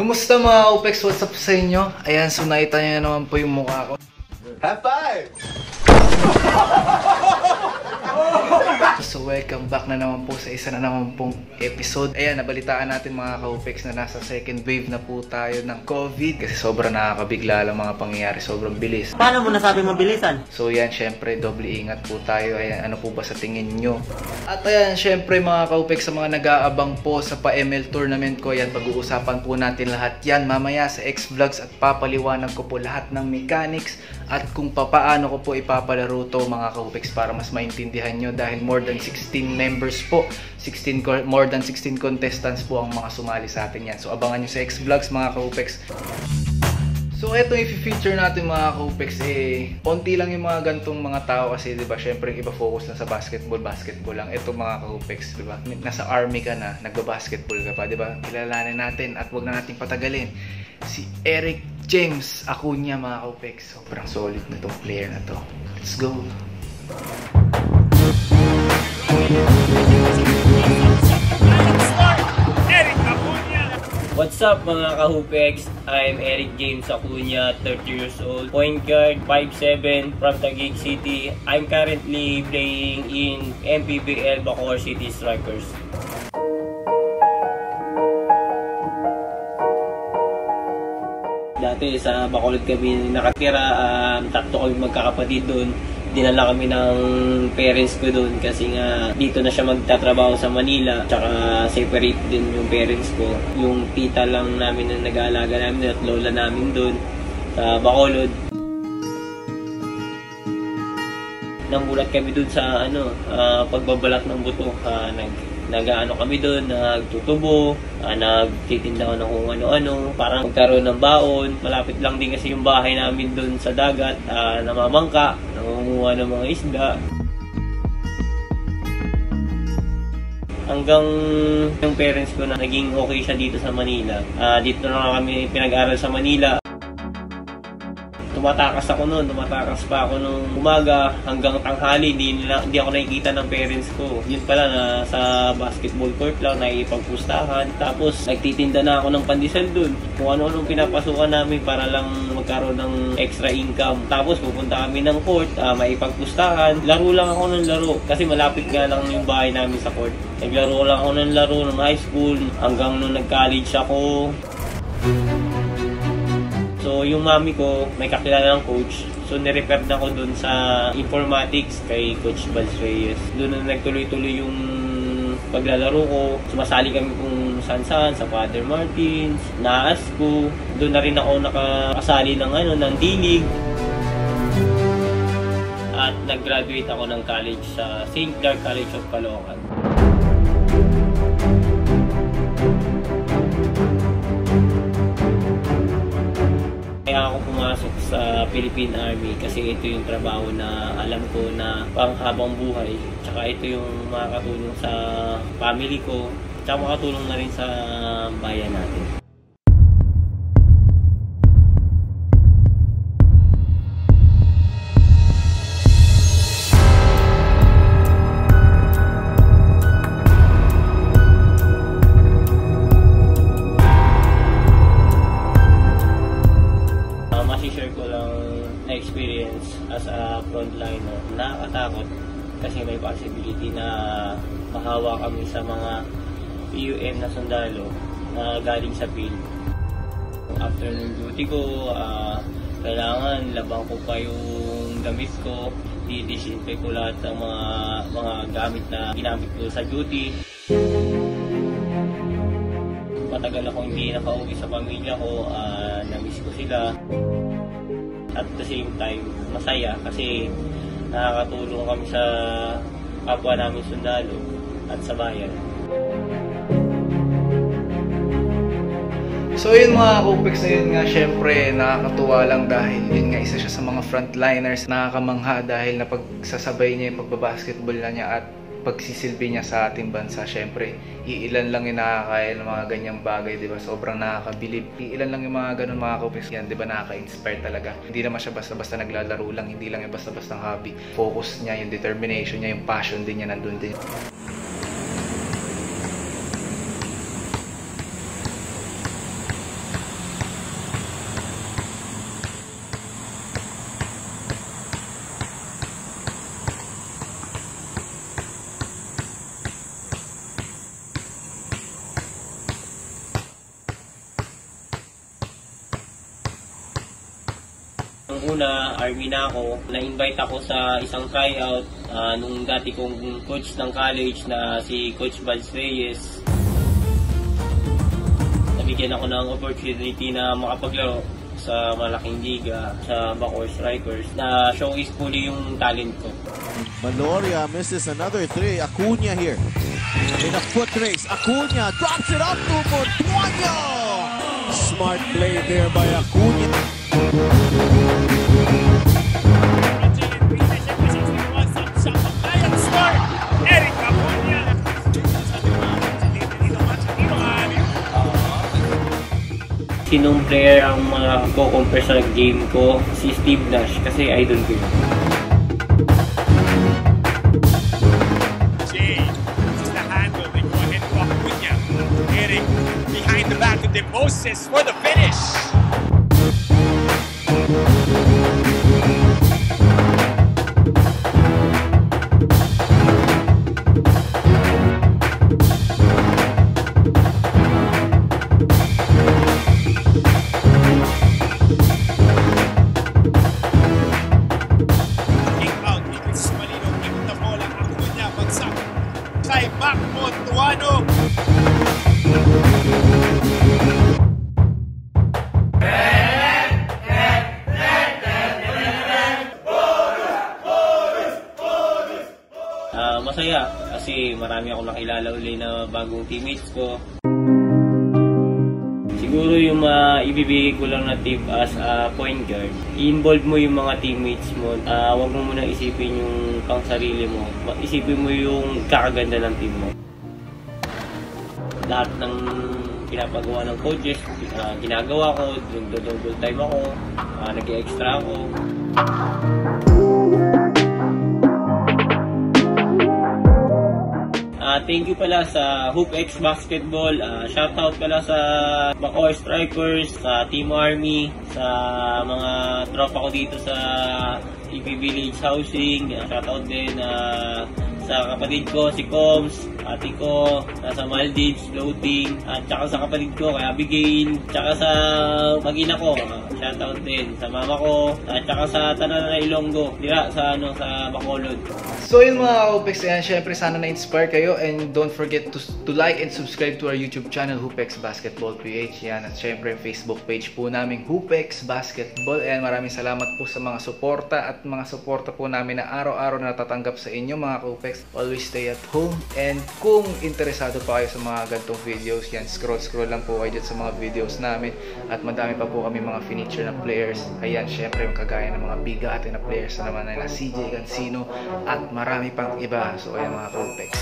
Kumusta mga OPEX? What's up sa inyo? Ayan, so nakita nyo naman po yung mukha ko. High five! So welcome back na naman po sa isa na naman pong episode. Ayan, nabalitaan natin mga ka-OPEX na nasa second wave na po tayo ng COVID. Kasi sobrang nakakabigla lang mga pangyayari, sobrang bilis. Paano mo nasabi mabilisan? So yan, syempre, doble ingat po tayo. Ayan, ano po ba sa tingin nyo? At ayan, syempre mga kaupex sa mga nag-aabang po sa pa-ML tournament ko, ayan, pag-uusapan po natin lahat yan mamaya sa X-Vlogs at papaliwanag ko po lahat ng mechanics at kung papaano ko po ipapalaro to mga kaupex para mas maintindihan nyo dahil more than 16 members po 16 co- more than 16 contestants po ang mga sumali sa atin yan. So abangan nyo sa X-Vlogs mga kaupex So eto yung i-feature natin mga Kopex eh konti lang yung mga gantong mga tao kasi 'di ba syempre iba focus na sa basketball basketball lang. Ito mga Kopex 'di ba nasa army ka na nagba-basketball ka pa 'di ba? Kilalanin natin at wag na nating patagalin. Si Eric James Acuna mga Kopex sobrang solid na tong player na to let's go What's up mga kahupex? I'm Eric James Acuña, 30 years old, point guard, 5'7", from Taguig City. I'm currently playing in MPBL Bacoor City Strikers. Dati sa Bacolod kami nakatira, um, tatlo kami magkakapatid doon. Dinala kami ng parents ko doon kasi nga dito na siya magtatrabaho sa Manila. Tsaka separate din yung parents ko. Yung tita lang namin na nag-aalaga namin at lola namin doon sa Bacolod. Namulat kami doon sa ano, ah, pagbabalat ng buto. Ah, nag nag-ano kami doon, nagtutubo, ah, nagtitinda ako ng kung ano-ano, parang magkaroon ng baon. Malapit lang din kasi yung bahay namin doon sa dagat, ah, namamangka, nangunguha ng mga isda. Hanggang yung parents ko na naging okay siya dito sa Manila. Ah, dito na kami pinag-aral sa Manila tumatakas ako noon, tumatakas pa ako nung umaga hanggang tanghali, hindi, nila, hindi ako nakikita ng parents ko. Yun pala na sa basketball court lang, nakikipagpustahan. Tapos nagtitinda na ako ng pandesal dun. Kung ano-anong pinapasukan namin para lang magkaroon ng extra income. Tapos pupunta kami ng court, uh, maipagpustahan. Laro lang ako ng laro kasi malapit nga lang yung bahay namin sa court. Naglaro lang ako ng laro ng high school hanggang nung nag-college ako. So, yung mami ko, may kakilala ng coach. So, nirefer na ako dun sa informatics kay Coach Vals Reyes. Doon na nagtuloy-tuloy yung paglalaro ko. Sumasali kami kung saan-saan, sa Father Martins, naas ko. Doon na rin ako nakasali ng, ano, ng dilig. At nag-graduate ako ng college sa St. Clark College of Caloocan. Sa Philippine Army kasi ito yung trabaho na alam ko na panghabang buhay. Tsaka ito yung makakatulong sa family ko. Tsaka makatulong na rin sa bayan natin. Nakakatakot kasi may possibility na mahawa kami sa mga PUM na sundalo na galing sa field. After ng duty ko, ah, kailangan labang ko pa yung damit ko, i-disinfect ko lahat ng mga mga gamit na ginamit ko sa duty. Matagal ako hindi nakauwi sa pamilya ko, ah, na-miss ko sila. At the same time, masaya kasi nakakatulong kami sa kapwa namin sundalo at sa bayan. So yun mga Kopex na yun nga syempre nakakatuwa lang dahil yun nga isa siya sa mga frontliners nakakamangha dahil napagsasabay niya yung pagbabasketball na niya at pagsisilbi niya sa ating bansa syempre iilan lang yung nakakaya ng mga ganyang bagay di ba? Sobrang nakakabilib. Iilan lang yung mga ganun mga Kopex yan di ba nakaka-inspire talaga. Hindi naman siya basta-basta naglalaro lang. Hindi lang yung basta-basta hobby. Focus niya yung determination niya yung passion din niya nandun din una, army na ako. Na-invite ako sa isang tryout ah, nung dati kong coach ng college na si Coach Vals Reyes. Nabigyan ako ng opportunity na makapaglaro sa malaking liga, sa Bacoor Strikers, na showcase fully yung talent ko. Maloria misses another three. Acuna here. In a foot race. Acuna drops it up to Montuano. Smart play there by Acuna. Player ang mga ko-compare sa game ko? Si Steve Nash kasi idol ko yun. This is the Montuano. Ah, masaya kasi marami akong nakilala uli na bagong teammates ko. Siguro yung uh, ibibigay ko lang na tip as a point guard, i-involve mo yung mga teammates mo. Ah, huwag mo muna isipin yung pang sarili mo. Isipin mo yung kakaganda ng team mo. Lahat ng pinapagawa ng coaches, ah, ginagawa ko, nagdo-double time ako, uh, nag-extra ako. Ah, thank you pala sa Hoop X Basketball. Ah, shoutout pala sa Bacoor Strikers, sa Team Army, sa mga tropa ko dito sa EP Village Housing. Ah, shoutout din ah, sa kapatid ko, si Combs, ate ko, nasa Maldives, floating, at saka sa kapatid ko, kay Abigail, tsaka sa mag-ina ko, ah, shoutout din sa mama ko, at saka sa tanan na Ilonggo, dira sa ano sa Bacolod. So yun mga Hoopex, ayan, syempre sana na-inspire kayo and don't forget to, to like and subscribe to our YouTube channel, Hoopex Basketball PH. Yan, at syempre Facebook page po namin, Hoopex Basketball. Ayan, maraming salamat po sa mga suporta at mga suporta po namin na araw-araw na natatanggap sa inyo mga Hoopex. Always stay at home and kung interesado pa kayo sa mga gantong videos, yan, scroll-scroll lang po kayo sa mga videos namin at madami pa po kami mga finiture na players. Ayan, syempre yung kagaya ng mga bigate na players na naman nila CJ Cancino at marami pang iba. So ayan mga Colpex.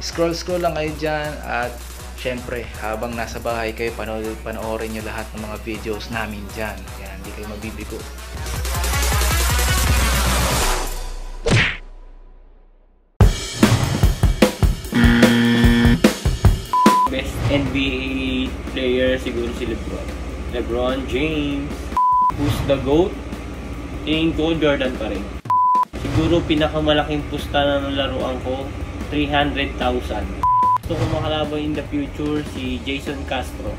Scroll-scroll lang kayo dyan at syempre habang nasa bahay kayo panood, panoorin nyo lahat ng mga videos namin dyan. Ayan, hindi kayo mabibigo. Best NBA player siguro si LeBron. LeBron James. Who's the GOAT? Tingin ko Jordan pa rin. Siguro pinakamalaking pusta na laruan ko, 300,000. Gusto ko makalaban in the future si Jason Castro.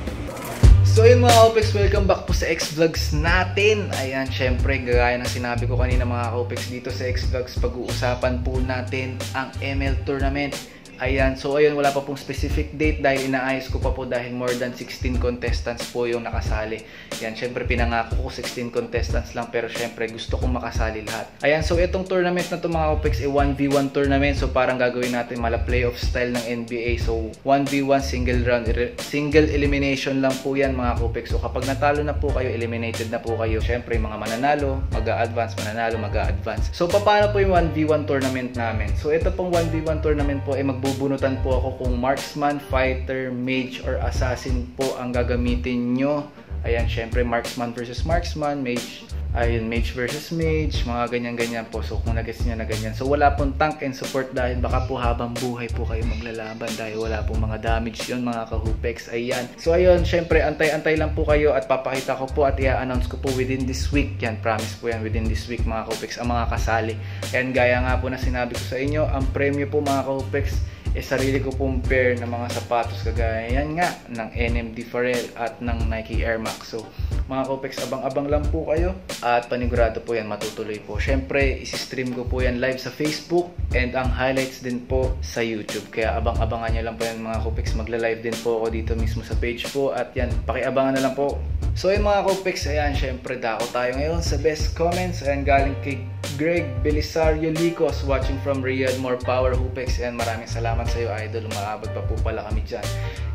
So yun mga Opex, welcome back po sa X-Vlogs natin. Ayan, syempre, gaya ng sinabi ko kanina mga Opex dito sa X-Vlogs, pag-uusapan po natin ang ML Tournament. Ayan, so ayun, wala pa pong specific date dahil inaayos ko pa po dahil more than 16 contestants po yung nakasali. Ayan, syempre pinangako ko 16 contestants lang pero syempre gusto kong makasali lahat. Ayan, so itong tournament na to mga Opex ay 1v1 tournament so parang gagawin natin mala playoff style ng NBA. So 1v1 single round, single elimination lang po yan mga Opex. So kapag natalo na po kayo, eliminated na po kayo. Syempre mga mananalo, mag-a-advance, mananalo, mag-a-advance. So paano po yung 1v1 tournament namin? So ito pong 1v1 tournament po ay magbubunutan po ako kung marksman, fighter, mage, or assassin po ang gagamitin nyo. Ayan, syempre marksman versus marksman, mage, ayun, mage versus mage, mga ganyan-ganyan po. So kung nag-guess nyo na ganyan. So wala pong tank and support dahil baka po habang buhay po kayo maglalaban dahil wala pong mga damage yon mga kahupex. Ayan. So ayun, syempre antay-antay lang po kayo at papakita ko po at i-announce ko po within this week. Yan, promise po yan within this week mga kahupex ang mga kasali. And gaya nga po na sinabi ko sa inyo, ang premyo po mga kahupex eh sarili ko pong pair ng mga sapatos kagaya yan nga ng NMD Pharrell at ng Nike Air Max. So mga Kopex, abang-abang lang po kayo at panigurado po yan matutuloy po. Syempre, isi-stream ko po yan live sa Facebook and ang highlights din po sa YouTube. Kaya abang-abangan nyo lang po yan mga Kopex. Magla-live din po ako dito mismo sa page po at yan, pakiabangan na lang po. So yung mga Kopex, ayan, syempre dako tayo ngayon sa best comments. Ayan, galing kay Greg Belisario Licos watching from Riyadh. More power Hoopex. Ayan, maraming salamat sa iyo idol. Umaabot pa po pala kami dyan.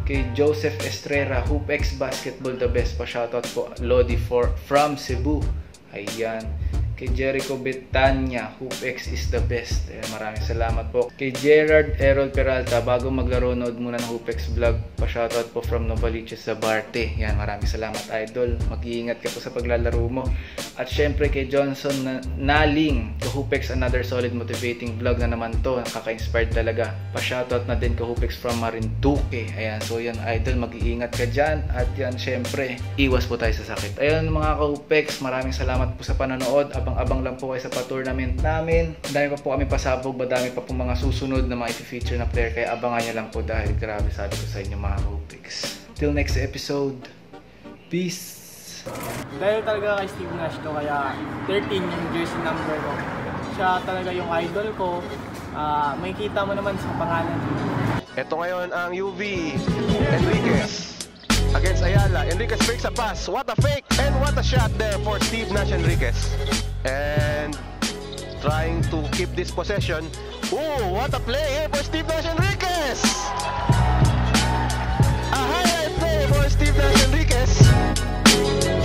Kay Joseph Estrera, Hoopex Basketball the best pa. Shoutout po Lodi for, from Cebu. Ayan. Kay Jericho Betania, HoopX is the best. Ayan, maraming salamat po. Kay Gerard Errol Peralta, bago maglaro, nood muna ng HoopX vlog. Pa-shoutout po from Novaliches Zabarte. Yan, maraming salamat idol. Mag-iingat ka po sa paglalaro mo. At syempre kay Johnson na Naling, ka HoopX another solid motivating vlog na naman to. Nakaka-inspired talaga. Pa-shoutout na din ka HoopX from Marinduque. Ayan, so yan idol, mag-iingat ka dyan. At yan, syempre, iwas po tayo sa sakit. Ayan mga ka-HoopX, maraming salamat po sa panonood. Abang-abang lang po kayo sa pa-tournament namin. Dami pa po kami pasabog, madami pa po mga susunod na mga i-feature na player. Kaya abangan nyo lang po dahil grabe sabi ko sa inyo mga ka-HoopX. Till next episode, peace! Dahil talaga kay Steve Nash to, kaya 13 yung jersey number ko. Siya talaga yung idol ko. Ah, may kita mo naman sa pangalan. Ito ngayon ang UV Enriquez against Ayala. Enriquez fakes a pass. What a fake and what a shot there for Steve Nash Enriquez. And trying to keep this possession. Oh, what a play here for Steve Nash Enriquez! A highlight play for Steve Nash Enriquez.